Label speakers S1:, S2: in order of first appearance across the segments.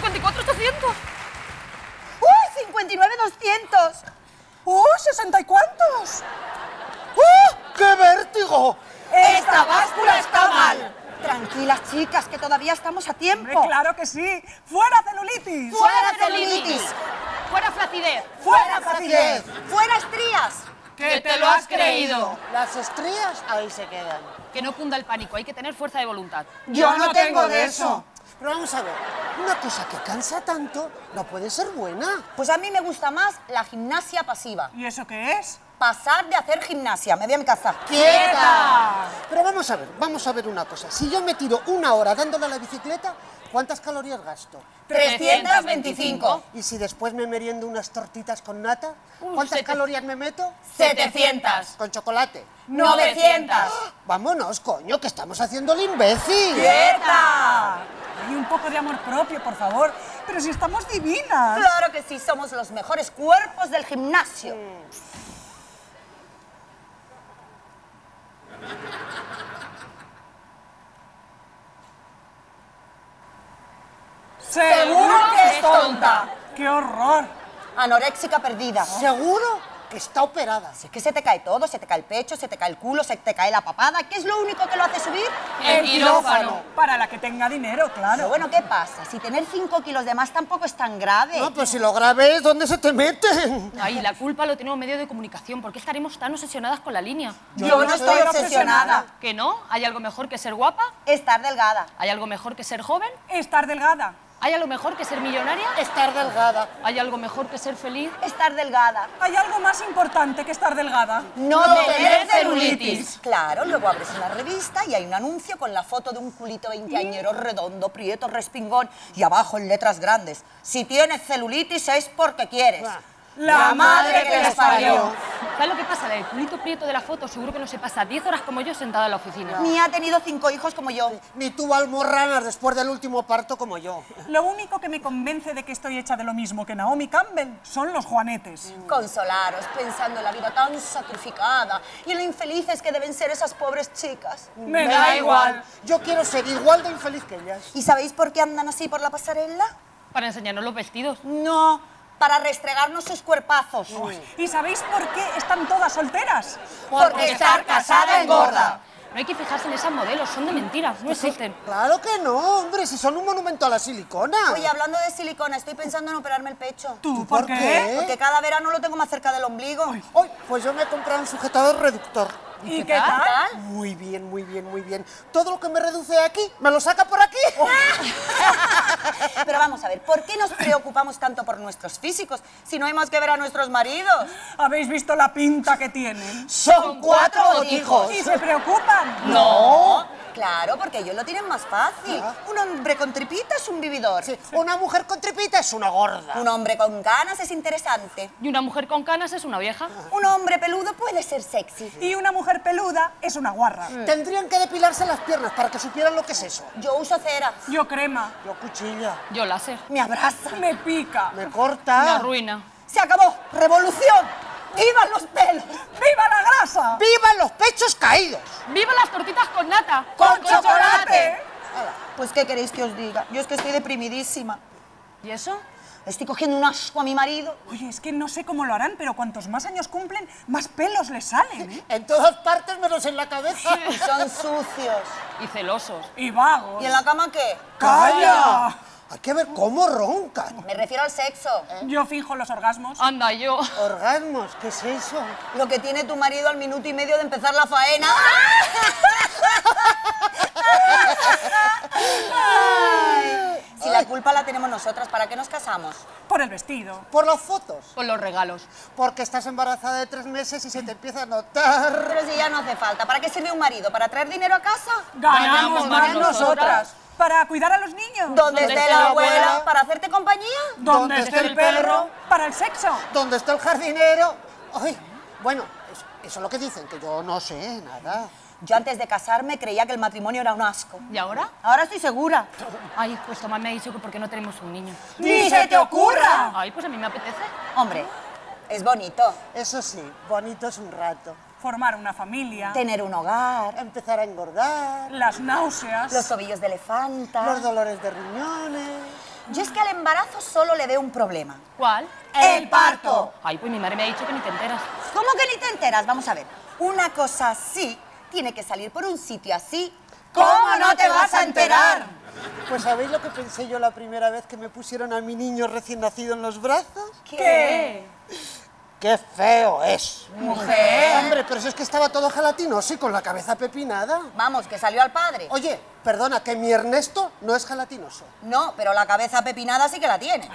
S1: 54, 800.
S2: ¡Uh! 59, 200.
S3: ¡Uh! ¿60 y cuántos?
S4: ¡Uh! ¡Qué vértigo!
S2: ¡Esta báscula está mal! Tranquilas, chicas, que todavía estamos a
S3: Hombre,
S2: tiempo.
S3: claro que sí. ¡Fuera celulitis!
S2: ¡Fuera celulitis!
S1: Fuera flacidez.
S2: ¡Fuera flacidez! ¡Fuera estrías!
S1: Que te lo has creído.
S4: Las estrías ahí se quedan.
S1: Que no cunda el pánico, hay que tener fuerza de voluntad.
S2: Yo no tengo de eso.
S4: Pero vamos a ver, una cosa que cansa tanto no puede ser buena.
S2: Pues a mí me gusta más la gimnasia pasiva.
S3: ¿Y eso qué es?
S2: Pasar de hacer gimnasia. Me voy a mi casa.
S4: ¡Quieta! Pero vamos a ver, vamos a ver una cosa. Si yo me tiro una hora dándole a la bicicleta, ¿cuántas calorías gasto?
S2: 325.
S4: Y si después me meriendo unas tortitas con nata, ¿cuántas calorías me meto?
S2: 700.
S4: Con chocolate.
S2: 900.
S4: Vámonos, coño, que estamos haciendo el imbécil.
S2: ¡Quieta!
S3: Poco de amor propio, por favor. Pero si estamos divinas.
S2: Claro que sí, somos los mejores cuerpos del gimnasio. Seguro que es tonta.
S3: ¡Qué horror!
S2: Anoréxica perdida.
S4: ¿Seguro? Que está operada.
S2: Es que se te cae todo, se te cae el pecho, se te cae el culo, se te cae la papada. ¿Qué es lo único que lo hace subir?
S1: El quirófano.
S3: Para la que tenga dinero,
S2: Pero
S3: claro.
S2: bueno, ¿qué pasa? Si tener 5 kilos de más tampoco es tan grave.
S4: No, pues si lo grave es, ¿dónde se te meten?
S1: Ay, la culpa lo tenemos medio de comunicación. ¿Por qué estaremos tan obsesionadas con la línea?
S2: Yo no estoy obsesionada.
S1: ¿Que no? ¿Hay algo mejor que ser guapa?
S2: Estar delgada.
S1: ¿Hay algo mejor que ser joven?
S3: Estar delgada.
S1: ¿Hay algo mejor que ser millonaria?
S4: Estar delgada.
S1: ¿Hay algo mejor que ser feliz?
S2: Estar delgada.
S3: ¿Hay algo más importante que estar delgada?
S2: No,
S1: tener celulitis.
S2: Claro, luego abres una revista y hay un anuncio con la foto de un culito veinteañero redondo, prieto, respingón y abajo en letras grandes. Si tienes celulitis es porque quieres.
S3: La madre que les parió.
S1: ¿Sabes lo que pasa? El culito prieto de la foto seguro que no se pasa 10 horas como yo sentada en la oficina.
S2: Ni ha tenido cinco hijos como yo.
S4: Ni tuvo almorranas después del último parto como yo.
S3: Lo único que me convence de que estoy hecha de lo mismo que Naomi Campbell son los juanetes.
S2: Consolaros pensando en la vida tan sacrificada y en lo infelices que deben ser esas pobres chicas.
S3: Me da igual.
S4: Yo quiero ser igual de infeliz que ellas.
S2: ¿Y sabéis por qué andan así por la pasarela?
S1: Para enseñarnos los vestidos.
S2: No, para restregarnos sus cuerpazos.
S3: ¿Y sabéis por qué están todas solteras?
S2: Porque estar casada engorda.
S1: No hay que fijarse en esas modelos, son de mentiras, no existen.
S4: Claro que no, hombre, si son un monumento a la silicona.
S2: Oye, hablando de silicona, estoy pensando en operarme el pecho.
S3: ¿Tú
S4: por
S3: por
S4: qué?
S3: qué?
S2: Porque cada verano lo tengo más cerca del ombligo.
S4: Hoy, pues yo me he comprado un sujetador reductor.
S3: ¿Y
S2: ¿Qué tal?
S4: Muy bien, muy bien, muy bien. Todo lo que me reduce aquí, me lo saca por aquí.
S2: Pero vamos a ver, ¿por qué nos preocupamos tanto por nuestros físicos si no hay más que ver a nuestros maridos?
S3: ¿Habéis visto la pinta que tienen?
S4: Son cuatro botijos.
S3: ¿Y se preocupan?
S2: No. Claro, porque ellos lo tienen más fácil. Un hombre con tripita es un vividor.
S4: Sí, una mujer con tripita es una gorda.
S2: Un hombre con ganas es interesante.
S1: Y una mujer con canas es una vieja.
S2: Un hombre peludo puede ser sexy.
S3: Y una mujer peluda es una guarra.
S4: Tendrían que depilarse las piernas para que supieran lo que es eso.
S2: Yo uso cera.
S3: Yo crema.
S4: Yo cuchilla.
S1: Yo láser.
S2: Me abraza.
S3: Me pica.
S4: Me
S1: Me
S4: corta.
S1: arruina.
S2: Se acabó. Revolución. ¡Vivan los pelos!
S3: ¡Viva la grasa!
S4: ¡Vivan los pechos caídos!
S1: ¡Viva las tortitas con nata!
S2: ¡Con chocolate! Pues, ¿qué queréis que os diga? Yo es que estoy deprimidísima.
S1: ¿Y eso?
S2: Estoy cogiendo un asco a mi marido.
S3: Oye, es que no sé cómo lo harán, pero cuantos más años cumplen, más pelos les salen. ¿eh?
S4: En todas partes menos en la cabeza.
S2: Son sucios.
S1: Y celosos.
S3: Y vagos.
S2: ¿Y en la cama qué?
S3: ¡Calla!
S4: Hay que ver cómo roncan.
S2: Me refiero al sexo.
S3: Yo fijo los orgasmos.
S1: Anda, yo.
S4: Orgasmos, ¿qué es eso?
S2: Lo que tiene tu marido al minuto y medio de empezar la faena. Ay, Si la culpa la tenemos nosotras, ¿para qué nos casamos?
S3: Por el vestido.
S4: Por las fotos.
S1: Con los regalos.
S4: Porque estás embarazada de tres meses y se te empieza a notar.
S2: Pero si ya no hace falta. ¿Para qué sirve un marido? ¿Para traer dinero a casa?
S3: Ganamos más
S1: nosotras.
S3: nosotras. Para cuidar a los niños.
S2: ¿Dónde
S1: ¿Dónde
S2: esté
S1: esté
S2: la
S1: la
S2: abuela?
S1: abuela?
S2: ¿Para hacerte compañía?
S3: ¿Dónde esté el perro? Para el sexo.
S4: ¿Dónde está el jardinero? Ay, bueno, eso, eso es lo que dicen, que yo no sé nada.
S2: Yo antes de casarme creía que el matrimonio era un asco.
S1: ¿Y ahora?
S2: Ahora estoy segura.
S1: Ay, pues Tomás me ha dicho que porque no tenemos un niño.
S2: ¡Ni se te ocurra!
S1: Ay, pues a mí me apetece.
S2: Hombre, es bonito
S4: Eso sí, bonito es un rato.
S3: Formar una familia.
S2: tener un hogar,
S4: Empezar a engordar,
S3: Las náuseas.
S2: los tobillos de elefanta,
S4: los dolores de riñones.
S2: Yo es que al embarazo solo le veo un problema.
S1: ¿Cuál?
S2: ¡El parto!
S1: Ay, pues mi madre me ha dicho que ni te enteras.
S2: ¿Cómo que ni te enteras? Vamos a ver. Una cosa así tiene que salir por un sitio así. ¿Cómo no te vas a enterar?
S4: Pues ¿sabéis lo que pensé yo la primera vez que me pusieron a mi niño recién nacido en los brazos?
S3: ¿Qué?
S4: ¡Qué feo es!
S2: Mujer.
S4: Hombre, pero si es que estaba todo gelatinoso y con la cabeza pepinada.
S2: Vamos, que salió al padre.
S4: Oye, perdona, que mi Ernesto no es gelatinoso.
S2: No, pero la cabeza pepinada sí que la tiene.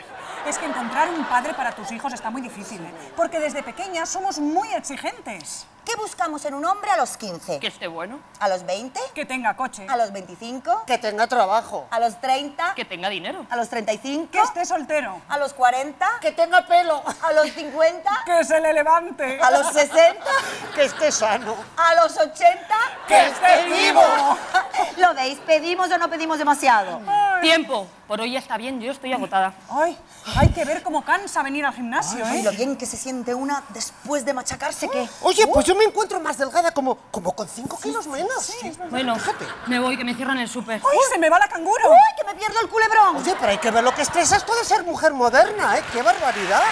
S3: Es que encontrar un padre para tus hijos está muy difícil, ¿eh? porque desde pequeñas somos muy exigentes.
S2: ¿Qué buscamos en un hombre a los 15?
S1: Que esté bueno,
S2: ¿A los 20?
S3: Que tenga coche,
S2: ¿A los 25?
S4: Que tenga trabajo.
S2: ¿A los 30?
S1: que tenga dinero.
S2: ¿A los 35?
S3: que esté soltero,
S2: ¿A los 40?
S4: Que tenga pelo.
S2: ¿A los 50?
S3: que se le levante,
S2: ¿A los 60?
S4: Que esté sano.
S2: ¿A los 80?
S3: que esté vivo.
S2: ¿Lo veis? ¿Pedimos o no pedimos demasiado?
S1: Tiempo. Por hoy ya está bien, yo estoy agotada.
S3: Ay, hay que ver cómo cansa venir al gimnasio,
S2: Ay,
S3: ¿eh?
S2: lo bien que se siente una después de machacarse que...
S4: Oye, pues yo me encuentro más delgada, como, como con 5 kilos menos.
S1: Bueno, me voy, que me cierran el súper.
S3: ¡Ay, se me va la canguro!
S2: ¡Uy, que me pierdo el culebrón!
S4: Oye, pero hay que ver lo que estresas. Puede ser mujer moderna, ¿eh? ¡Qué barbaridad!